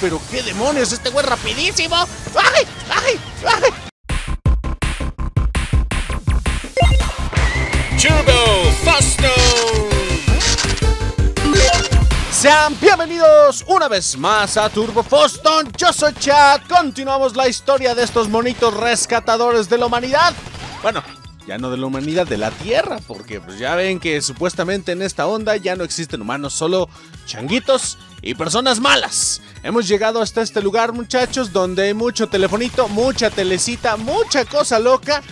Pero qué demonios, este güey rapidísimo. ¡Ay! ¡Ay! ¡Ay! Turbo Fasto. Sean bienvenidos una vez más a Turbo Foston. Yo soy Chad. Continuamos la historia de estos monitos rescatadores de la humanidad. Bueno, ya no de la humanidad, de la Tierra, porque pues ya ven que supuestamente en esta onda ya no existen humanos, solo changuitos y personas malas. Hemos llegado hasta este lugar, muchachos, donde hay mucho telefonito, mucha telecita, mucha cosa loca.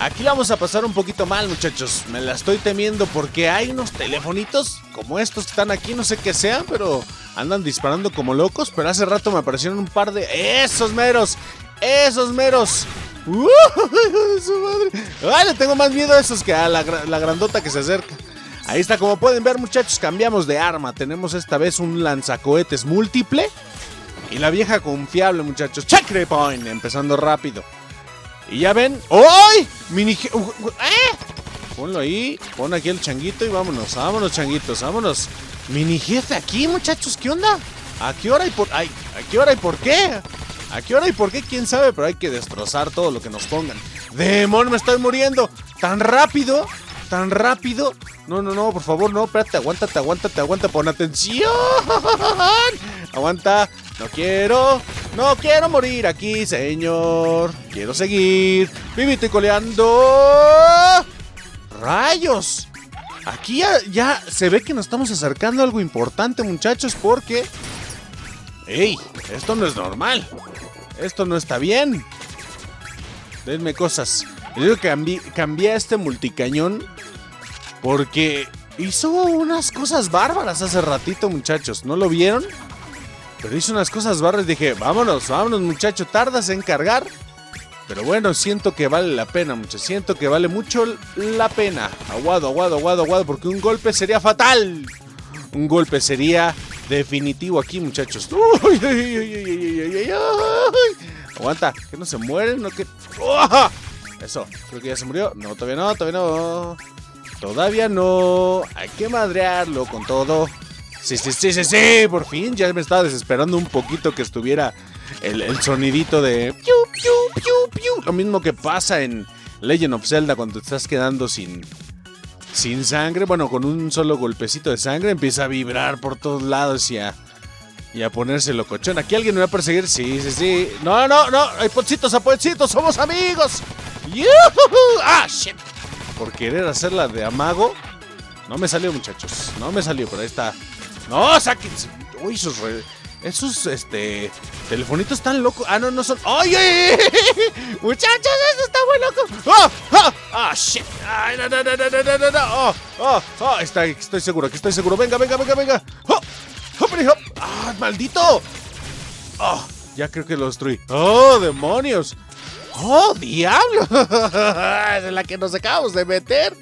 Aquí la vamos a pasar un poquito mal, muchachos. Me la estoy temiendo porque hay unos telefonitos como estos que están aquí, no sé qué sean, pero andan disparando como locos. Pero hace rato me aparecieron un par de esos meros, esos meros. ¡Uh! su madre! ¡Ay, le tengo más miedo a esos que a la, gra- la grandota que se acerca! Ahí está, como pueden ver, muchachos, cambiamos de arma. Tenemos esta vez un lanzacohetes múltiple. Y la vieja confiable, muchachos. Check point, empezando rápido. Y ya ven. ¡Ay! Mini. uh, uh, ¡Eh! Ponlo ahí, pon aquí el changuito y vámonos, vámonos, changuitos, vámonos. Mini jefe aquí, muchachos, ¿qué onda? ¿A qué hora y por ay, ¿A qué hora y por qué? ¿A qué hora y por qué? ¿Quién sabe? Pero hay que destrozar todo lo que nos pongan. ¡Demon, me estoy muriendo! ¿Tan rápido? ¿Tan rápido? No, no, no, por favor, no, espérate, aguántate, aguántate, aguanta, pon atención. Aguanta, no quiero, no quiero morir aquí, señor. Quiero seguir, vivito coleando. ¡Rayos! Aquí ya, ya se ve que nos estamos acercando a algo importante, muchachos, porque... ¡Ey! Esto no es normal. Esto no está bien. Denme cosas. Yo cambié, cambié a este multicañón porque hizo unas cosas bárbaras hace ratito, muchachos. ¿No lo vieron? Pero hizo unas cosas bárbaras. Dije, vámonos, vámonos, muchacho. Tardas en cargar. Pero bueno, siento que vale la pena, muchachos. Siento que vale mucho la pena. Aguado, aguado, aguado, aguado. Porque un golpe sería fatal. Un golpe sería definitivo aquí, muchachos. Aguanta, que no se mueren, no que. ¡Uah! Eso, creo que ya se murió. No, todavía no, todavía no. Todavía no. Hay que madrearlo con todo. Sí, sí, sí, sí, sí. Por fin ya me estaba desesperando un poquito que estuviera el, el sonidito de. Piu, piu, piu, piu. Lo mismo que pasa en Legend of Zelda cuando te estás quedando sin. Sin sangre, bueno, con un solo golpecito de sangre empieza a vibrar por todos lados y a, y a ponerse locochón. ¿Aquí alguien me va a perseguir? Sí, sí, sí. No, no, no. Hay poncitos, aponcitos, somos amigos. ¡Yujú! ¡Ah, shit! Por querer hacerla de amago. No me salió, muchachos. No me salió, pero ahí está. ¡No, sáquense! Uy, esos, re- esos, este, telefonitos tan locos. Ah, no, no son. ¡Ay, ay! Muchachos, eso está muy loco. ¡Oh! ¡Oh! ¡Ah, shit! ¡Ay, no, no, no, no, no, no, no! ¡Oh! ¡Oh! ¡Oh! Está, estoy seguro, que estoy seguro. Venga, venga, venga, venga. ¡Oh! Hop! ¡Ah, maldito! ¡Oh! Ya creo que lo destruí. ¡Oh, demonios! ¡Oh, diablo! es la que nos acabamos de meter.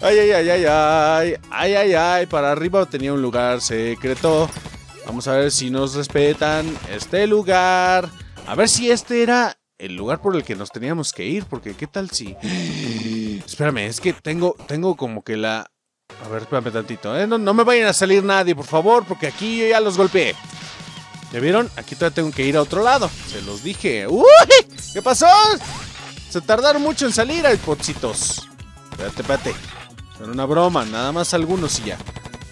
Ay, ay, ay, ay, ay. Ay, ay, ay. Para arriba tenía un lugar secreto. Vamos a ver si nos respetan este lugar. A ver si este era el lugar por el que nos teníamos que ir. Porque qué tal si... Espérame, es que tengo, tengo como que la... A ver, espérame tantito. ¿eh? No, no me vayan a salir nadie, por favor, porque aquí yo ya los golpeé. ¿Ya vieron? Aquí todavía tengo que ir a otro lado. Se los dije. ¡Uy! ¿Qué pasó? Se tardaron mucho en salir, pochitos. Espérate, espérate. Era una broma, nada más algunos y ya.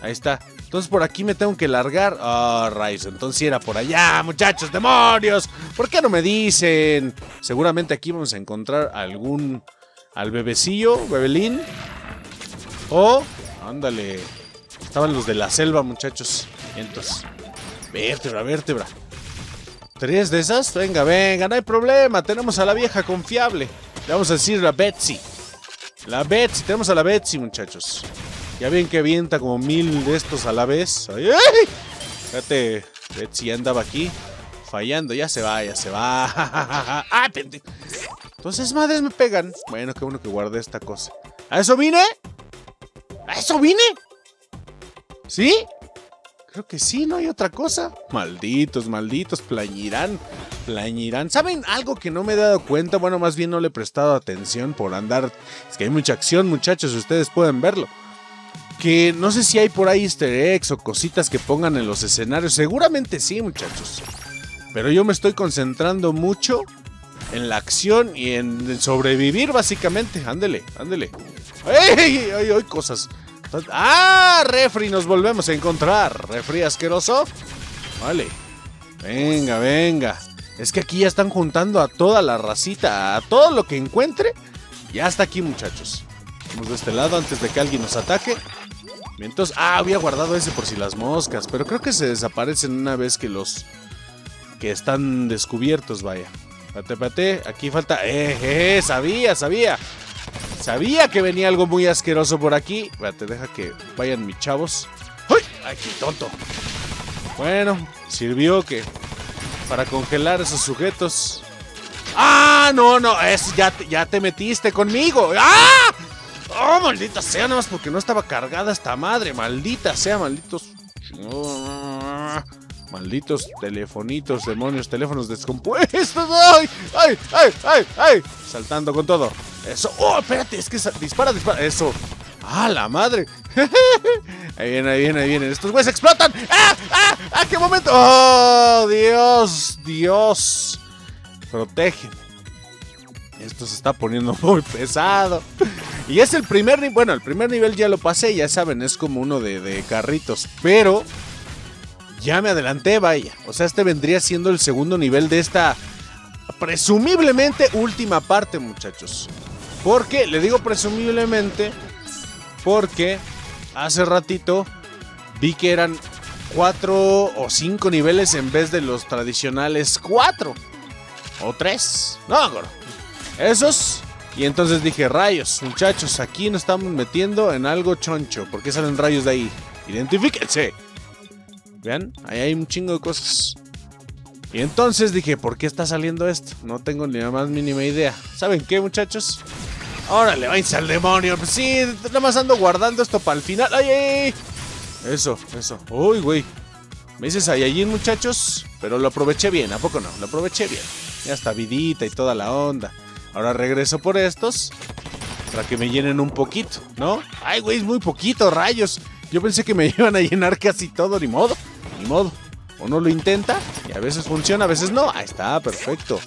Ahí está. Entonces por aquí me tengo que largar. Ah, rayos. Entonces sí era por allá, muchachos, demonios. ¿Por qué no me dicen? Seguramente aquí vamos a encontrar algún. Al bebecillo, bebelín. O. Ándale. Estaban los de la selva, muchachos. Entonces. Vértebra, vértebra. ¿Tres de esas? Venga, venga, no hay problema. Tenemos a la vieja confiable. Le vamos a decir la Betsy. La Betsy, tenemos a la Betsy, muchachos. Ya ven que avienta como mil de estos a la vez. ¡Ay, ay! Fíjate, Betsy andaba aquí fallando. Ya se va, ya se va. ¡Ah, pende! Entonces, madres me pegan. Bueno, qué bueno que guardé esta cosa. ¿A eso vine? ¿A eso vine? ¿Sí? Creo que sí, no hay otra cosa. Malditos, malditos, plañirán, plañirán. ¿Saben algo que no me he dado cuenta? Bueno, más bien no le he prestado atención por andar. Es que hay mucha acción, muchachos, ustedes pueden verlo. Que no sé si hay por ahí easter eggs o cositas que pongan en los escenarios. Seguramente sí, muchachos. Pero yo me estoy concentrando mucho en la acción y en sobrevivir, básicamente. Ándele, ándele. ¡Ay, ay, ay! Cosas. ¡Ah! Refri, nos volvemos a encontrar. Refri asqueroso. Vale. Venga, venga. Es que aquí ya están juntando a toda la racita, a todo lo que encuentre. Ya está aquí, muchachos. Vamos de este lado antes de que alguien nos ataque. Mientras, ah, había guardado ese por si las moscas, pero creo que se desaparecen una vez que los que están descubiertos, vaya. Pate, pate, aquí falta, eh, eh, sabía, sabía. Sabía que venía algo muy asqueroso por aquí. Espérate, deja que vayan mis chavos. ¡Ay! ¡Ay, qué tonto! Bueno, sirvió que para congelar esos sujetos. ¡Ah! No, no, es, ya, ya te metiste conmigo. ¡Ah! ¡Oh, maldita sea! Nada más porque no estaba cargada esta madre. Maldita sea, malditos. Malditos telefonitos, demonios, teléfonos descompuestos. ¡Ay! ¡Ay! ¡Ay! ¡Ay! ¡Ay! Saltando con todo. Eso. ¡Oh, espérate! Es que dispara, dispara. Eso. ¡Ah, la madre! ahí viene, ahí viene, ahí vienen. Estos güeyes explotan. ¡Ah! ¡Ah! ¡Ah! ¡Qué momento! ¡Oh, Dios! ¡Dios! Protege. Esto se está poniendo muy pesado. Y es el primer nivel. Bueno, el primer nivel ya lo pasé, ya saben, es como uno de, carritos. Pero ya me adelanté, vaya. O sea, este vendría siendo el segundo nivel de esta presumiblemente última parte, muchachos. Porque, le digo presumiblemente, porque hace ratito vi que eran cuatro o cinco niveles en vez de los tradicionales cuatro. O tres. No. Esos. Y entonces dije, rayos, muchachos, aquí nos estamos metiendo en algo choncho. ¿Por qué salen rayos de ahí? Identifíquense. Vean, ahí hay un chingo de cosas. Y entonces dije, ¿por qué está saliendo esto? No tengo ni la más mínima idea. ¿Saben qué, muchachos? Órale, váyanse al demonio. Pues sí, nada más ando guardando esto para el final. ¡Ay, ay! Eso, eso. Uy, güey. Me dices allí, muchachos. Pero lo aproveché bien, ¿a poco no? Lo aproveché bien. Ya está vidita y toda la onda. Ahora regreso por estos. Para que me llenen un poquito, ¿no? Ay, güey, es muy poquito, rayos. Yo pensé que me iban a llenar casi todo, ni modo. Ni modo. Uno lo intenta y a veces funciona, a veces no. Ahí está, perfecto.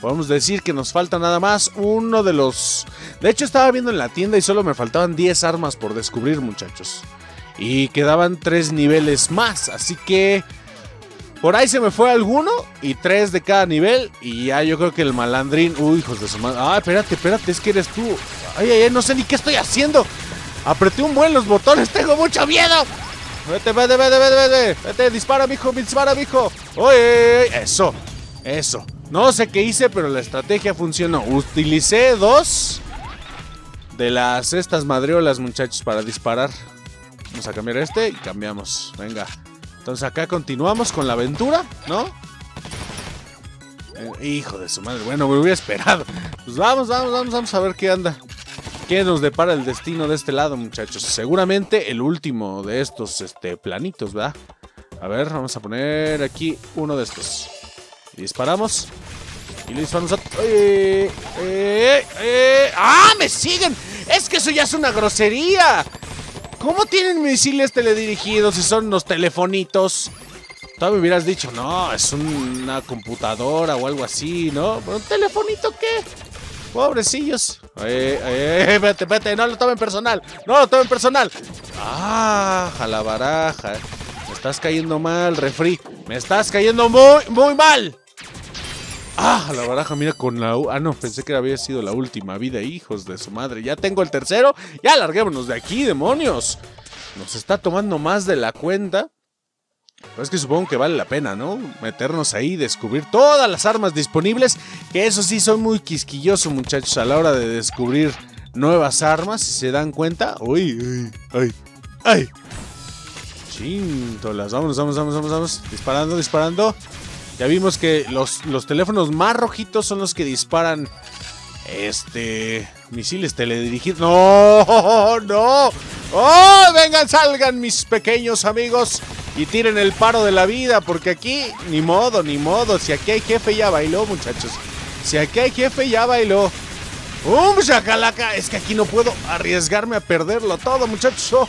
Podemos decir que nos falta nada más uno de los... De hecho estaba viendo en la tienda y solo me faltaban 10 armas por descubrir muchachos. Y quedaban 3 niveles más, así que... Por ahí se me fue alguno y 3 de cada nivel. Y ya yo creo que el malandrín... Uy, hijos de su madre. Ah, espérate, espérate, es que eres tú. Ay, ay, ay, no sé ni qué estoy haciendo. Apreté un buen los botones, tengo mucho miedo. Vete, vete, vete, vete, vete. Vete, dispara, mijo, dispara, mijo. Oye, eso, eso. No sé qué hice, pero la estrategia funcionó. Utilicé dos de las estas madriolas, muchachos, para disparar. Vamos a cambiar este y cambiamos. Venga. Entonces acá continuamos con la aventura, ¿no? Eh, hijo de su madre. Bueno, me hubiera esperado. Pues vamos, vamos, vamos, vamos a ver qué anda. ¿Qué nos depara el destino de este lado, muchachos? Seguramente el último de estos este, planitos, ¿verdad? A ver, vamos a poner aquí uno de estos. Disparamos. Y le disparamos a... ¡Eh, eh, eh! ¡Ah, me siguen! Es que eso ya es una grosería. ¿Cómo tienen misiles teledirigidos si son unos telefonitos? Todavía me hubieras dicho, no, es una computadora o algo así, ¿no? ¿Un telefonito qué? Pobrecillos. Eh, eh, vete, vete, no lo tomen personal. No lo tomen personal. Ah, jalabaraja. Me estás cayendo mal, refri. Me estás cayendo muy, muy mal. Ah, la baraja, mira con la... Ah, no, pensé que había sido la última vida, hijos de su madre. Ya tengo el tercero. Ya larguémonos de aquí, demonios. Nos está tomando más de la cuenta. Pero es que supongo que vale la pena, ¿no? Meternos ahí, descubrir todas las armas disponibles. Que eso sí, son muy quisquillosos, muchachos, a la hora de descubrir nuevas armas. Si se dan cuenta. Uy, ay, ay, ay. Chintolas. Vamos, vamos, vamos, vamos. Disparando, disparando. Ya vimos que los, los teléfonos más rojitos son los que disparan. Este. Misiles teledirigidos. ¡No! ¡No! ¡Oh! Vengan, salgan mis pequeños amigos y tiren el paro de la vida, porque aquí ni modo, ni modo. Si aquí hay jefe, ya bailó, muchachos. Si aquí hay jefe, ya bailó. ¡Um, chacalaca! Es que aquí no puedo arriesgarme a perderlo todo, muchachos. Oh,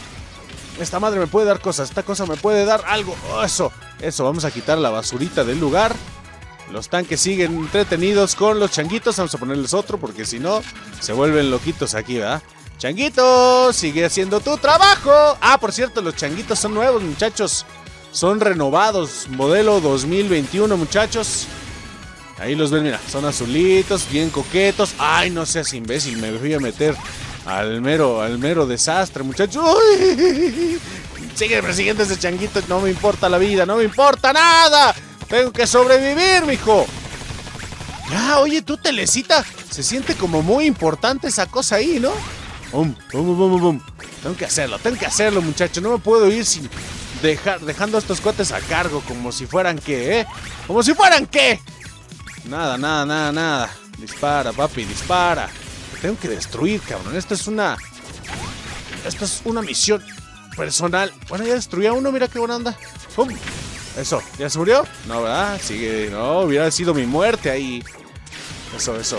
esta madre me puede dar cosas, esta cosa me puede dar algo. Oh, eso, eso, vamos a quitar la basurita del lugar. Los tanques siguen entretenidos con los changuitos. Vamos a ponerles otro porque si no, se vuelven loquitos aquí, ¿verdad? Changuito, sigue haciendo tu trabajo. Ah, por cierto, los changuitos son nuevos, muchachos. Son renovados. Modelo 2021, muchachos. Ahí los ven, mira, son azulitos, bien coquetos. Ay, no seas imbécil, me voy a meter al mero, al mero desastre, muchachos. Sigue persiguiendo ese changuito, no me importa la vida, no me importa nada. Tengo que sobrevivir, mijo. Ya, oye, tú, Telecita, se siente como muy importante esa cosa ahí, ¿no? Bum, bum, bum, bum, Tengo que hacerlo, tengo que hacerlo, muchachos. No me puedo ir sin dejar, dejando a estos cuates a cargo, como si fueran qué, ¿eh? Como si fueran qué. Nada, nada, nada, nada. Dispara, papi, dispara. Tengo que destruir, cabrón. Esto es una. Esto es una misión personal. Bueno, ya destruí a uno, mira qué buena onda. ¡Pum! Eso, ¿ya se murió? No, ¿verdad? Sigue. No, hubiera sido mi muerte ahí. Eso, eso.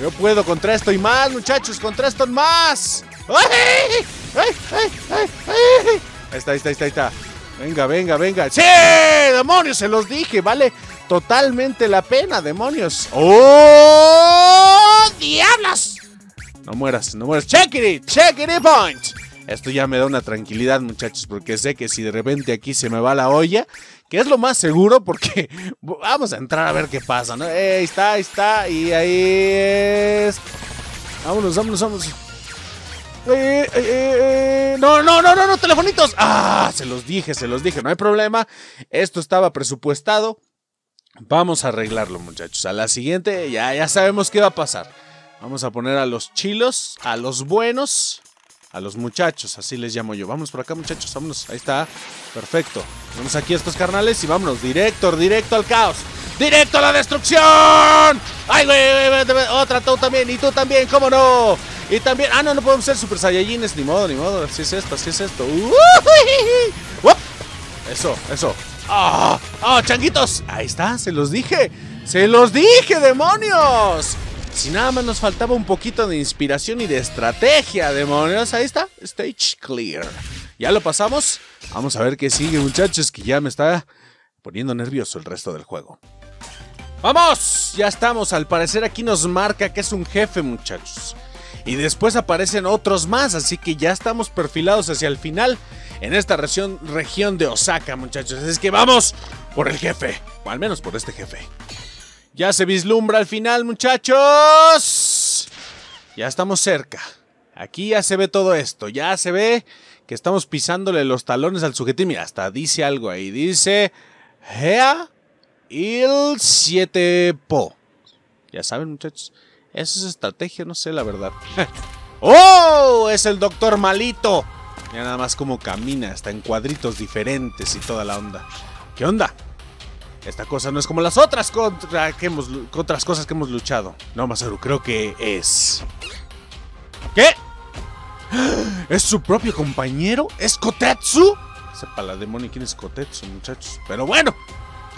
Yo puedo contra esto y más, muchachos. Contra esto y más. ¡Ay! ¡Ay! ¡Ay! ¡Ay! ¡Ay! Está, ahí está, ahí está, ahí está. Venga, venga, venga. ¡Sí! ¡Demonios! Se los dije, vale totalmente la pena, demonios. ¡Oh! No mueras, no mueras. Check it, check it point. Esto ya me da una tranquilidad, muchachos, porque sé que si de repente aquí se me va la olla, que es lo más seguro, porque vamos a entrar a ver qué pasa, ¿no? Eh, ahí está, ahí está, y ahí es. Vámonos, vámonos, vámonos. Eh, eh, no, no, no, no, no, telefonitos. Ah, se los dije, se los dije, no hay problema. Esto estaba presupuestado. Vamos a arreglarlo, muchachos. A la siguiente ya, ya sabemos qué va a pasar. Vamos a poner a los chilos, a los buenos, a los muchachos, así les llamo yo. Vamos por acá, muchachos, vámonos. Ahí está. Perfecto. Vamos aquí a estos carnales y vámonos. Directo, directo al caos. ¡Directo a la destrucción! ¡Ay, güey! Otra, tú también, y tú también, ¿cómo no? Y también. Ah, no, no podemos ser super saiyajines, ni modo, ni modo. Así es esto, así es esto. Eso, eso. ¡Ah! ¡Ah, changuitos! Ahí está, se los dije. ¡Se los dije, demonios! Si nada más nos faltaba un poquito de inspiración y de estrategia, demonios. Ahí está, stage clear. ¿Ya lo pasamos? Vamos a ver qué sigue, muchachos, que ya me está poniendo nervioso el resto del juego. ¡Vamos! Ya estamos, al parecer aquí nos marca que es un jefe, muchachos. Y después aparecen otros más, así que ya estamos perfilados hacia el final en esta región, región de Osaka, muchachos. Es que vamos por el jefe, o al menos por este jefe. Ya se vislumbra al final, muchachos. Ya estamos cerca. Aquí ya se ve todo esto. Ya se ve que estamos pisándole los talones al sujetín. Mira, hasta dice algo ahí. Dice Hea il 7 Po. Ya saben, muchachos. Eso es estrategia, no sé la verdad. ¡Oh! Es el doctor malito. Mira nada más cómo camina, está en cuadritos diferentes y toda la onda. ¿Qué onda? Esta cosa no es como las otras contra que hemos, otras cosas que hemos luchado. No, Masaru, creo que es... ¿Qué? ¿Es su propio compañero? ¿Es Kotetsu? Sepa la demonio quién es Kotetsu, muchachos. Pero bueno,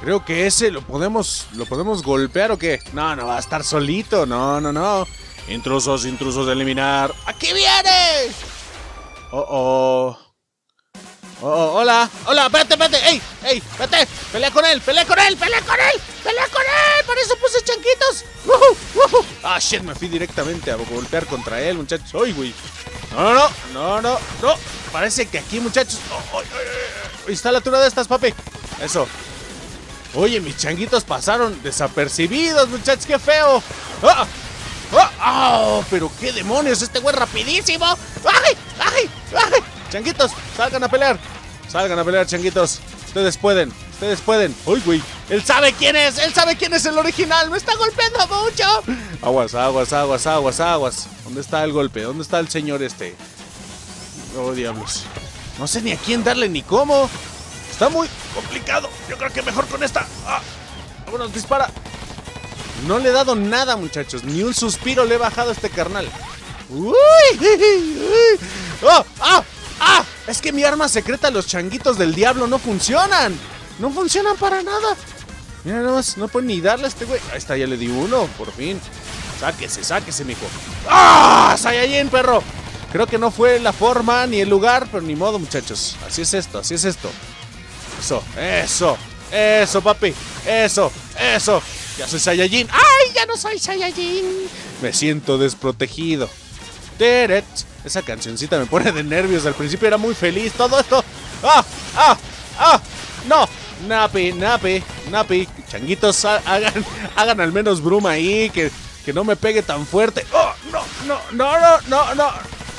creo que ese lo podemos, lo podemos golpear o qué. No, no va a estar solito. No, no, no. Intrusos, intrusos de eliminar. ¡Aquí viene! Oh, oh. Oh, oh, hola, hola, espérate, espérate, ey, ey, espérate, pelea con él, pelea con él, pelea con él, pelea con él, por eso puse chanquitos. Ah, shit, me fui directamente a golpear contra él, muchachos. Ay, güey. No, no, no, no, no, parece que aquí, muchachos. Oh, oh, está la altura de estas, papi. Eso. Oye, mis changuitos pasaron desapercibidos, muchachos, qué feo. ¡Ah! ¡Oh! pero qué demonios! ¡Este güey rapidísimo! ¡Ay! ¡Ay! ¡Ay! ¡Changuitos! ¡Salgan a pelear! ¡Salgan a pelear, changuitos! Ustedes pueden, ustedes pueden. ¡Uy, güey! ¡Él sabe quién es! ¡Él sabe quién es el original! ¡Me está golpeando mucho! Aguas, aguas, aguas, aguas, aguas. ¿Dónde está el golpe? ¿Dónde está el señor este? Oh, diablos. No sé ni a quién darle ni cómo. Está muy complicado. Yo creo que mejor con esta. ¡Ah! ¡Vámonos, dispara! No le he dado nada, muchachos. Ni un suspiro le he bajado a este carnal. ¡Uy! ¡Oh! ¡Ah! ¡Ah! Es que mi arma secreta, los changuitos del diablo, no funcionan. No funcionan para nada. Mira nada más, no puedo ni darle a este güey. Ahí está, ya le di uno, por fin. Sáquese, sáquese, mijo. ¡Ah! ¡Saiyajin, perro! Creo que no fue la forma ni el lugar, pero ni modo, muchachos. Así es esto, así es esto. Eso, eso, eso, papi. Eso, eso. Ya soy Saiyajin. ¡Ay, ya no soy Saiyajin! Me siento desprotegido. Teret. Esa cancioncita me pone de nervios. Al principio era muy feliz. Todo esto. ¡Ah! ¡Ah! ¡Ah! ¡No! Napi, Napi, Napi. Changuitos, hagan, hagan al menos bruma ahí. Que, que no me pegue tan fuerte. ¡Oh! No, no, no, no, no, no.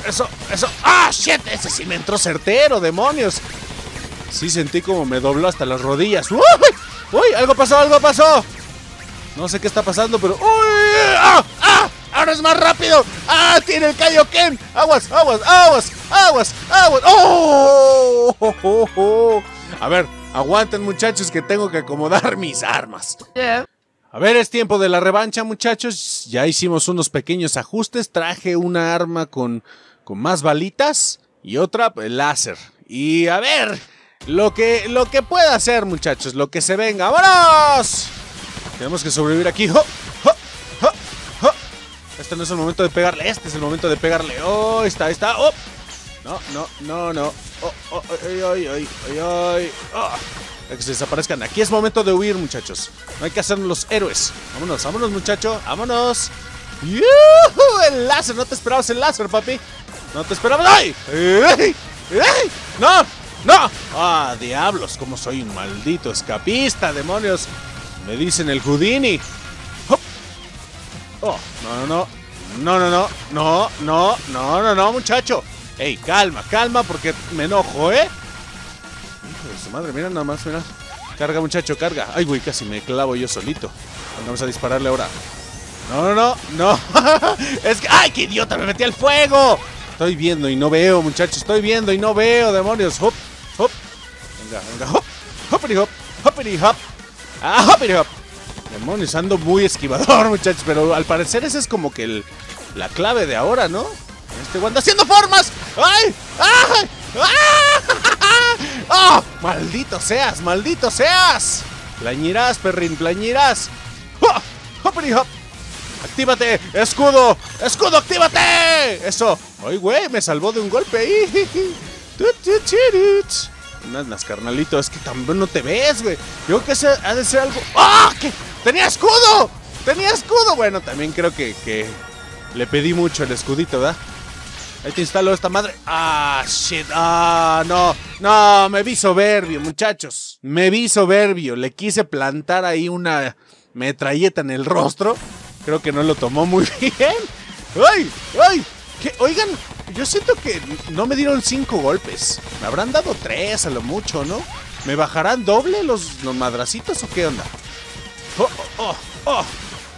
Eso, eso. ¡Ah, shit! Ese sí me entró certero, demonios. Sí sentí como me dobló hasta las rodillas. ¡Uy! ¡Uy! Algo pasó, algo pasó. No sé qué está pasando, pero. ¡Uy! ¡Ah! ¡Ah! ¡Ahora es más rápido! ¡Ah! ¡Tiene el Kaioken! ¡Aguas, aguas, aguas! ¡Aguas, aguas! ¡Oh! A ver, aguanten, muchachos, que tengo que acomodar mis armas. A ver, es tiempo de la revancha, muchachos. Ya hicimos unos pequeños ajustes. Traje una arma con, con más balitas y otra pues, láser. Y a ver, lo que, lo que pueda hacer, muchachos, lo que se venga. ¡Vámonos! Tenemos que sobrevivir aquí. Este no es el momento de pegarle, este es el momento de pegarle. Oh, está, está. Oh. No, no, no, no. Oh, oh, ay, ay, ay, ay, ay. Oh. Que se desaparezcan. Aquí es momento de huir, muchachos. No hay que hacernos los héroes. Vámonos, vámonos, muchacho. Vámonos. ¡Yuhu! El láser, no te esperabas el láser, papi. No te esperabas. ¡Ay! ¡Ay! ¡Ay! ¡No! ¡No! ¡Ah, diablos! Como soy un maldito escapista, demonios. Me dicen el Houdini. Oh, no, no, no. No, no, no. No, no, no, no, no, muchacho. Ey, calma, calma, porque me enojo, ¿eh? Hijo de su madre, mira nada más, mira. Carga, muchacho, carga. Ay, güey, casi me clavo yo solito. Vamos a dispararle ahora. No, no, no, no. es que. ¡Ay, qué idiota! ¡Me metí al fuego! Estoy viendo y no veo, muchachos. Estoy viendo y no veo, demonios. Hop, hop. Venga, venga, hop. Hoppity hop, hoppity hop. Ah, hoppity hop. Demonios, muy esquivador, muchachos. Pero al parecer esa es como que el, la clave de ahora, ¿no? Este guante haciendo formas. ¡Ay! ¡Ay! ¡Ah! ¡Maldito seas! ¡Maldito seas! Plañirás, perrín, plañirás. ¡Oh! ¡Hoppity hop! ¡Actívate! ¡Escudo! ¡Escudo, actívate! Eso. ¡Ay, güey! Me salvó de un golpe. Unas carnalito. Es que también te ves, güey. Creo que ha de ser algo. ¡Oh! ¡Tenía escudo! ¡Tenía escudo! Bueno, también creo que, que le pedí mucho el escudito, ¿verdad? Ahí te instaló esta madre. ¡Ah, shit! ¡Ah, no! No, me vi soberbio, muchachos. Me vi soberbio. Le quise plantar ahí una metralleta en el rostro. Creo que no lo tomó muy bien. ¡Ay! ¡Ay! ¿Qué? Oigan, yo siento que no me dieron cinco golpes. Me habrán dado tres a lo mucho, ¿no? ¿Me bajarán doble los, los madracitos o qué onda? Oh, oh, oh,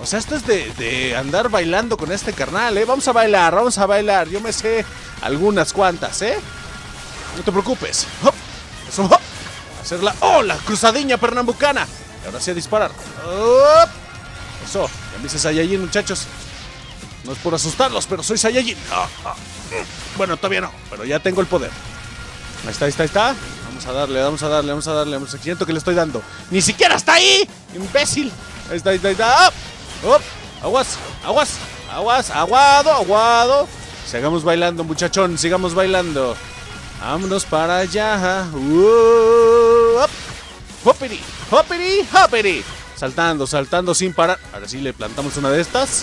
O sea, esto es de, andar bailando con este carnal, ¿eh? Vamos a bailar, vamos a bailar. Yo me sé algunas cuantas, ¿eh? No te preocupes. ¡hop! Hacerla. ¡Oh! La cruzadiña pernambucana. Y ahora sí a disparar. Eso. Ya me hice Saiyajin, muchachos. No es por asustarlos, pero soy Saiyajin. Ah, ah. Bueno, todavía no, pero ya tengo el poder. Ahí está, ahí está, ahí está. Vamos a darle, vamos a darle, vamos a darle. Vamos a siento que le estoy dando. ¡Ni siquiera está ahí! ¡Imbécil! Ahí está, ahí está, ahí está. ¡Oh! ¡Aguas! ¡Aguas! ¡Aguas! ¡Aguado! ¡Aguado! Sigamos bailando, muchachón. Sigamos bailando. Vámonos para allá. ¡Uh! ¡Hoppity! ¡Hoppity! ¡Hoppity! Saltando, saltando sin parar. Ahora sí le plantamos una de estas.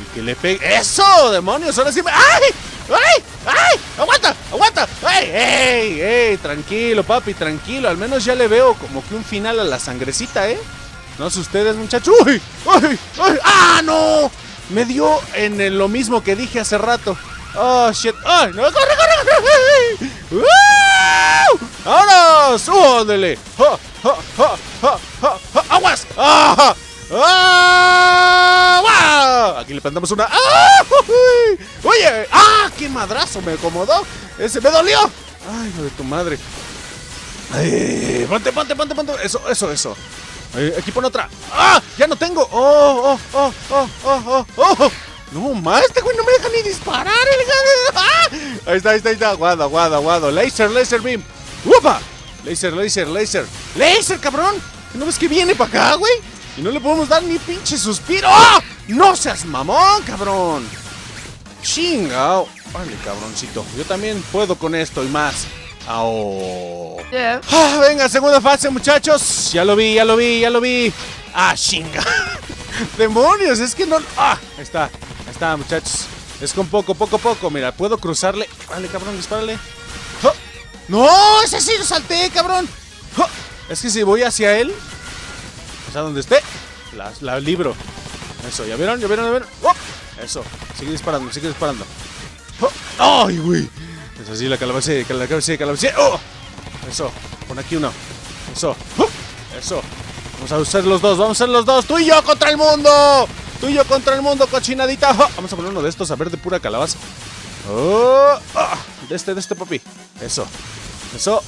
Y que le pegue. ¡Eso! ¡Demonios! Ahora sí me. ¡Ay! ¡Ay! ¡Ay! ¡Aguanta! ¡Aguanta! ¡Ay! ¡Ey! ¡Ey! Tranquilo, papi, tranquilo. Al menos ya le veo como que un final a la sangrecita, ¿eh? No sé ustedes, muchachos. ¡Uy! ¡Ay! ¡Ay! ¡Ah, no! Me dio en lo mismo que dije hace rato. ¡Oh, shit! ¡Ay! ¡No! ¡Corre, corre, corre! ¡Uh! ¡Vámonos! ¡Uh, ándale! ¡Ja, ja, ja, ja, ja, ja! ¡Aguas! ¡Ah! ¡Ah! Le plantamos una. ¡Ah! ¡Oye! ¡Ah! ¡Qué madrazo me acomodó! ¡Ese me dolió! ¡Ay, hijo de tu madre! ¡Ay! ¡Ponte, ponte, ponte, ponte! Eso, eso, eso. Ay, aquí pon otra. ¡Ah! ¡Ya no tengo! ¡Oh, oh, oh, oh, oh, oh! oh. No más, este güey no me deja ni disparar. ¡Ah! Ahí está, ahí está, ahí está. Aguado, aguado, aguado. Laser, laser beam. ¡Upa! Laser, laser, laser. ¡Laser, cabrón! ¿No ves que viene para acá, güey? Y no le podemos dar ni pinche suspiro. ¡Ah! ¡No seas mamón, cabrón! Chingao. Órale, cabroncito. Yo también puedo con esto y más. Oh. Ah, venga, segunda fase, muchachos. Ya lo vi, ya lo vi, ya lo vi. Ah, chinga. Demonios, es que no. Ah, ahí está. Ahí está, muchachos. Es con poco, poco, poco. Mira, puedo cruzarle. Vale, cabrón, dispárale. ¡Oh! ¡No! ¡Ese sí lo salté, cabrón! ¡Oh! Es que si voy hacia él, sea, donde esté, la, la libro. Eso, ¿ya vieron? ¿Ya vieron? ¡Oh! Eso, sigue disparando, sigue disparando. ¡Oh! ¡Ay, güey! Es así, la calabaza, calabaza, calabaza. ¡Oh! Eso, pon aquí uno. Eso, ¡Oh! eso. Vamos a usar los dos, vamos a ser los dos. ¡Tú y yo contra el mundo! ¡Tú y yo contra el mundo, cochinadita! ¡Oh! Vamos a poner uno de estos a ver de pura calabaza. ¡Ah! De este, de este, papi. Eso, eso.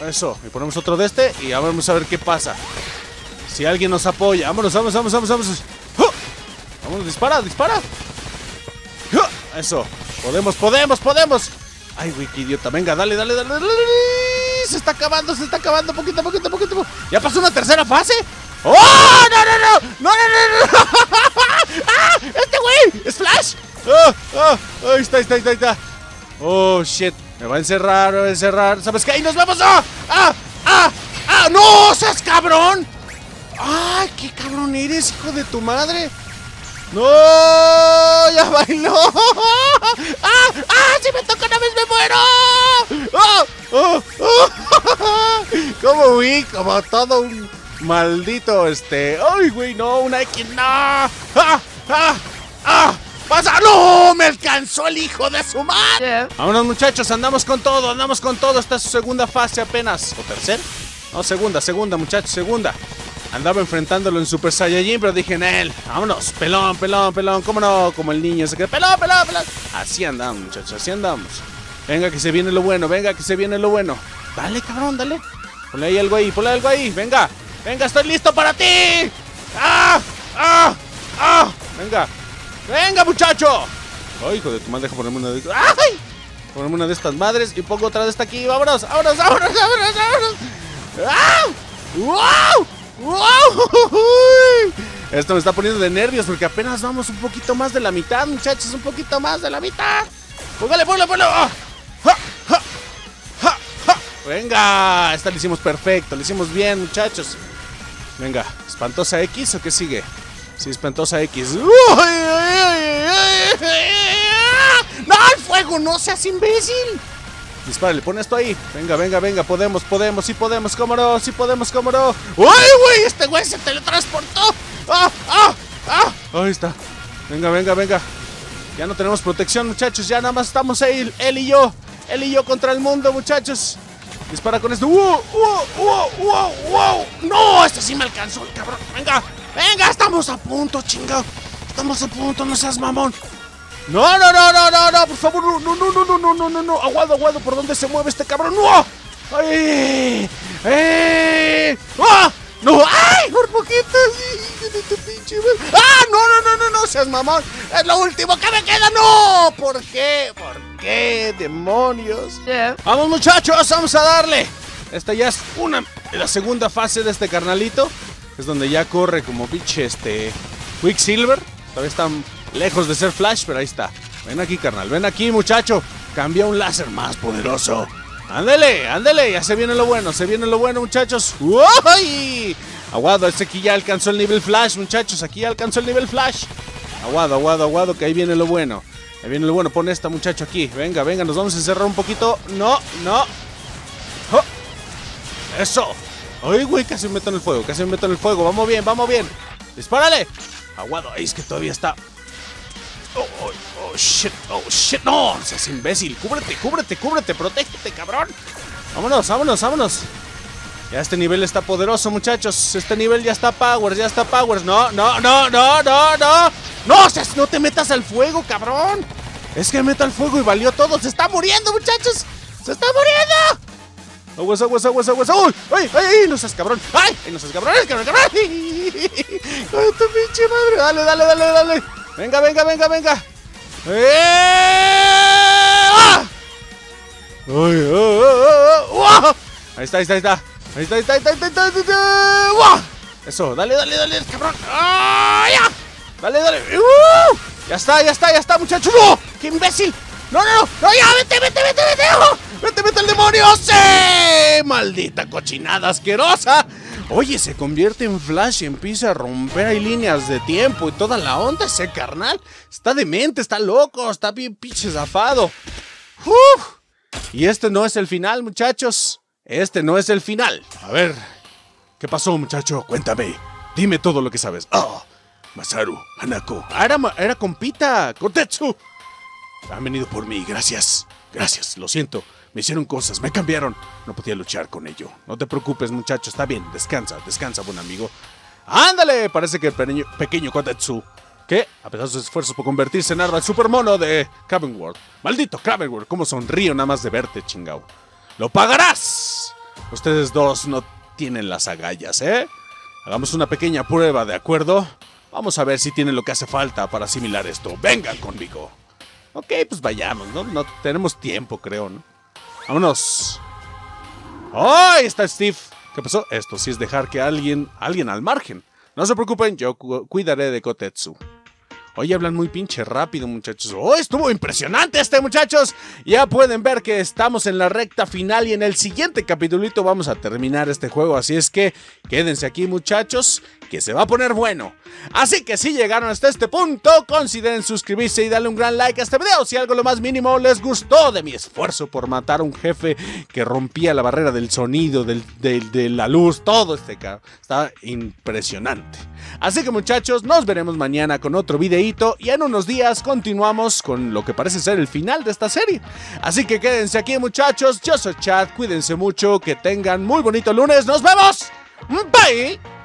Eso, y ponemos otro de este y vamos a ver qué pasa. Si alguien nos apoya. Vámonos, vamos, vamos, vamos, vamos. ¡Oh! Vamos, dispara, dispara. ¡Oh! Eso. Podemos, podemos, podemos. Ay, güey, qué idiota. Venga, dale, dale, dale. Se está acabando, se está acabando. Poquito, poquito, poquito. ¿Ya pasó una tercera fase? ¡Oh! ¡No, no, no! ¡No, no, no, no! ¡Ah! ¡Este güey! ¡Es Flash! ¡Ah! ¡Ah! Ahí está, ahí está, ahí está, está. ¡Oh, shit! Me va a encerrar, me va a encerrar. ¿Sabes qué? ¡Ahí nos vamos! ¡Ah! ¡Ah! ¡Ah! ¡Ah! ¡No! ¡Seas cabrón! ¡Ay, qué cabrón eres, hijo de tu madre! ¡No! ¡Ya bailó! ¡Ah! ¡Ah! ¡Si me toca una vez me muero! ¡Oh! ¡Oh! ¡Oh! ¿Cómo huí? Como todo un maldito este. ¡Ay, güey! ¡No! ¡Una X! ¡No! ¡Ah! ¡Ah! ¡Ah! ¡Pasa! ¡No! ¡Me alcanzó el hijo de su madre! Vámonos, muchachos, andamos con todo, andamos con todo. Esta es su segunda fase apenas. ¿O tercera? No, segunda, segunda, muchachos, segunda. Andaba enfrentándolo en Super Saiyajin, pero dije en él, vámonos, pelón, pelón, pelón, cómo no, como el niño se queda, pelón, pelón, pelón. Así andamos, muchachos, así andamos. Venga que se viene lo bueno, venga que se viene lo bueno. Dale, cabrón, dale. Ponle ahí algo ahí, ponle algo ahí, venga, venga, estoy listo para ti. ¡Ah! ¡Ah! ¡Ah! Venga, venga, muchacho. Ay, hijo de tu madre, deja ponerme una de ¡Ay! Ponerme una de estas madres y pongo otra de esta aquí, vámonos, vámonos, vámonos, vámonos, vámonos. ¡Ah! ¡Wow! Esto me está poniendo de nervios porque apenas vamos un poquito más de la mitad, muchachos. Un poquito más de la mitad. Póngale, póngale, póngale. ¡Ah! Venga, esta lo hicimos perfecto, lo hicimos bien, muchachos. Venga, ¿espantosa X o qué sigue? Sí, espantosa X. ¡No, el fuego! ¡No seas imbécil! Dispárale, pon esto ahí. Venga, venga, venga, podemos, podemos, sí podemos, cómo no, sí podemos, cómo no. ¡Uy, güey! Este güey se teletransportó. ¡Ah, ah, ah! Ahí está. Venga, venga, venga. Ya no tenemos protección, muchachos. Ya nada más estamos ahí, él y yo. Él y yo contra el mundo, muchachos. Dispara con esto. ¡Wow! ¡Wow! ¡Wow! ¡Wow! ¡Wow! ¡No! Este sí me alcanzó cabrón. Venga, venga, estamos a punto, chingado. Estamos a punto, no seas mamón. No, no, no, no, no, no, por favor, no, no, no, no, no, no, no, no, no, aguado, aguado, ¿por dónde se mueve este cabrón? ¡No! ¡Ay! ¡Eh! ¡Ah! ¡No! ¡Ay! Por poquito. ¡Ah! No, no, no, no, no, seas mamón. Es lo último que me queda. ¡No! ¿Por qué? ¿Por qué? ¡Demonios! Vamos, muchachos, vamos a darle. Esta ya es una, la segunda fase de este carnalito. Es donde ya corre como pinche este Quicksilver. Todavía están lejos de ser Flash, pero ahí está. Ven aquí, carnal, ven aquí, muchacho. Cambia un láser más poderoso. Ándele, ándele, ya se viene lo bueno, se viene lo bueno, muchachos. ¡Uy! Aguado, este aquí ya alcanzó el nivel Flash, muchachos. Aquí ya alcanzó el nivel Flash. Aguado, aguado, aguado, que ahí viene lo bueno. Ahí viene lo bueno, pon esta muchacho aquí. Venga, venga, nos vamos a encerrar un poquito. No, no. ¡Oh! Eso. Ay, güey, casi me meto en el fuego, casi me meto en el fuego. Vamos bien, vamos bien. Dispárale. Aguado, es que todavía está. Oh, oh, oh, shit, oh, shit, no, seas imbécil, cúbrete, cúbrete, cúbrete, protégete, cabrón. Vámonos, vámonos, vámonos. Ya este nivel está poderoso, muchachos. Este nivel ya está powers, ya está powers. No, no, no, no, no, no. No, seas, no te metas al fuego, cabrón. Es que meta al fuego y valió todo. Se está muriendo, muchachos. Se está muriendo. Aguas, aguas, aguas, aguas. ¡Uy! ¡Ay, ay, ay! ¡No seas cabrón! ¡Ay! ¡No seas cabrón! ¡Ay, cabrón, cabrón! ¡Ay, tu pinche madre! ¡Dale, dale, dale, dale! Venga, venga, venga, venga. ¡Eh! ¡Ah! Ahí está, ahí está, ahí está. Ahí está, ahí está, ahí está, ahí está, ahí está. Eso, dale, dale, dale, cabrón. ¡Ah, ya! Dale, dale. ¡Uh! Ya está, ya está, ya está, muchachos. ¡No! ¡Qué imbécil! no, no, no, ya, vete, vete, vete, vete, vete, vete el demonio, sí, maldita cochinada asquerosa. Oye, se convierte en Flash y empieza a romper ahí líneas de tiempo y toda la onda ese carnal. Está demente, está loco, está bien pinche zafado. Uf. Y este no es el final, muchachos. Este no es el final. A ver, ¿qué pasó, muchacho? Cuéntame. Dime todo lo que sabes. Ah, Masaru, Hanako. Era, era compita, Kotetsu. Han venido por mí, gracias. Gracias, lo siento. Me hicieron cosas, me cambiaron. No podía luchar con ello. No te preocupes, muchacho, está bien. Descansa, descansa, buen amigo. ¡Ándale! Parece que el pequeño, pequeño Kotetsu, que, a pesar de sus esfuerzos por convertirse en arma el supermono de Cravenworld. Maldito Cravenworld, cómo sonrío nada más de verte, chingao. ¡Lo pagarás! Ustedes dos no tienen las agallas, ¿eh? Hagamos una pequeña prueba, ¿de acuerdo? Vamos a ver si tienen lo que hace falta para asimilar esto. Vengan conmigo. Ok, pues vayamos, ¿no? No tenemos tiempo, creo, ¿no? Vámonos. ¡Oh! Está Steve. ¿Qué pasó? Esto sí es dejar que alguien, alguien al margen. No se preocupen, yo cu- cuidaré de Kotetsu. Hoy hablan muy pinche rápido, muchachos. ¡Oh, estuvo impresionante este, muchachos! Ya pueden ver que estamos en la recta final y en el siguiente capitulito vamos a terminar este juego. Así es que quédense aquí, muchachos, que se va a poner bueno. Así que si llegaron hasta este punto, consideren suscribirse y darle un gran like a este video si algo lo más mínimo les gustó de mi esfuerzo por matar a un jefe que rompía la barrera del sonido, del, de la luz, todo este ca- Está impresionante. Así que muchachos, nos veremos mañana con otro videíto y en unos días continuamos con lo que parece ser el final de esta serie. Así que quédense aquí muchachos, yo soy Chad, cuídense mucho, que tengan muy bonito lunes, nos vemos. Bye.